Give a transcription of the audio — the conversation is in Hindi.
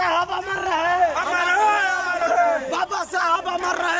साहब अमर रहे। बाबा साहब अमर रहे।